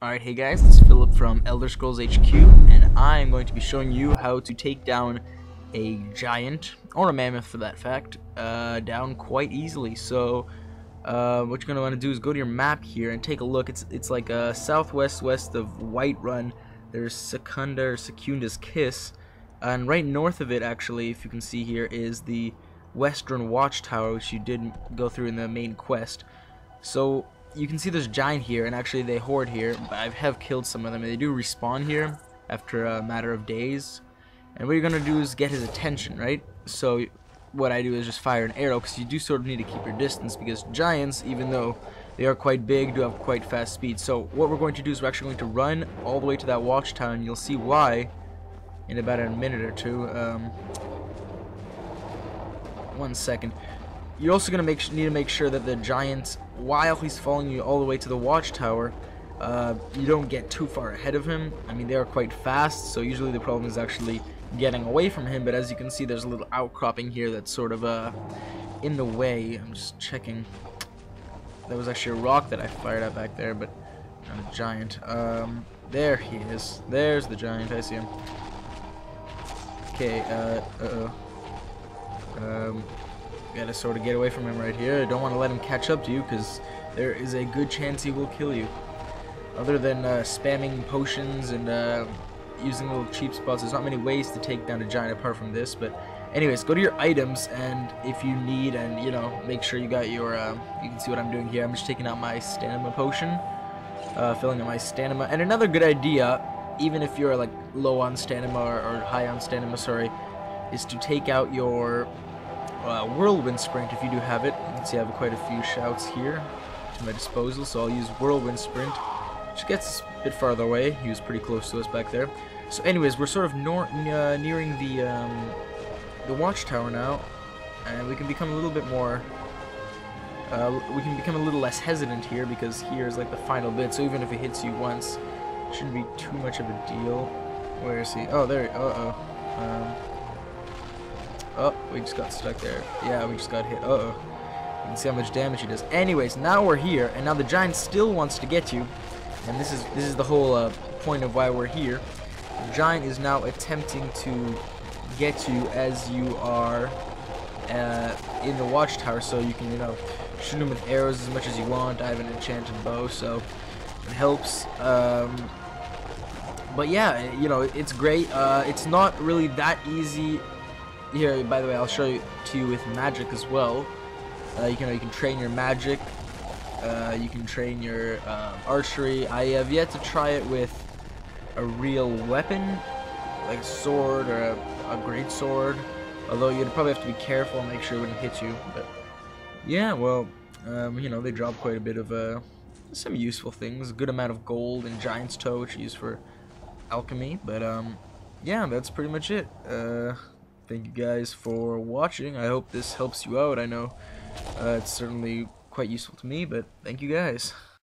Alright, hey guys, this is Philip from Elder Scrolls HQ, and I am going to be showing you how to take down a giant, or a mammoth for that fact, uh, down quite easily. So, uh, what you're going to want to do is go to your map here and take a look. It's it's like uh, southwest west of Whiterun. There's Secunda or Secunda's Kiss, and right north of it, actually, if you can see here, is the Western Watchtower, which you did go through in the main quest. So you can see there's a giant here, and actually they hoard here, but I have killed some of them, and they do respawn here after a matter of days. And what you're going to do is get his attention, right? So what I do is just fire an arrow, because you do sort of need to keep your distance, because giants, even though they are quite big, do have quite fast speed. So what we're going to do is we're actually going to run all the way to that watchtower, and you'll see why in about a minute or two. Um, one second. You're also gonna make need to make sure that the giant, while he's following you all the way to the watchtower, uh, you don't get too far ahead of him. I mean, they are quite fast, so usually the problem is actually getting away from him. But as you can see, there's a little outcropping here that's sort of uh, in the way. I'm just checking. There was actually a rock that I fired at back there, but not a giant. Um, there he is. There's the giant. I see him. Okay. Uh. Uh oh. Um, gotta sort of get away from him right here. I don't want to let him catch up to you because there is a good chance he will kill you. Other than uh, spamming potions and uh, using little cheap spots, there's not many ways to take down a giant apart from this. But anyways, go to your items and if you need, and you know, make sure you got your. Uh, you can see what I'm doing here. I'm just taking out my stamina potion, uh, filling up my stamina. And another good idea, even if you're like low on stamina or, or high on stamina, sorry, is to take out your uh, Whirlwind Sprint if you do have it. You can see I have quite a few shouts here to my disposal, so I'll use Whirlwind Sprint, which gets a bit farther away. He was pretty close to us back there. So anyways, we're sort of uh, nearing the, um, the watchtower now, and we can become a little bit more... Uh, we can become a little less hesitant here because here is like the final bit, so even if it hits you once, it shouldn't be too much of a deal. Where is he? Oh, there. Uh-oh. Um, Oh, we just got stuck there. Yeah, we just got hit. Uh-oh. You can see how much damage he does. Anyways, now we're here, and now the giant still wants to get you. And this is this is the whole uh, point of why we're here. The giant is now attempting to get you as you are uh, in the watchtower, so you can, you know, shoot him with arrows as much as you want. I have an enchanted bow, so it helps. Um, but yeah, you know, it's great. Uh, it's not really that easy here, by the way, I'll show you to you with magic as well. Uh, you can you can train your magic. Uh, you can train your um, archery. I have yet to try it with a real weapon, like a sword or a, a great sword. Although you'd probably have to be careful and make sure it wouldn't hit you. But yeah, well, um, you know, they drop quite a bit of uh, some useful things. A good amount of gold and giant's toe, which is used for alchemy. But um, yeah, that's pretty much it. Uh, thank you guys for watching. I hope this helps you out. I know uh, it's certainly quite useful to me, but thank you guys.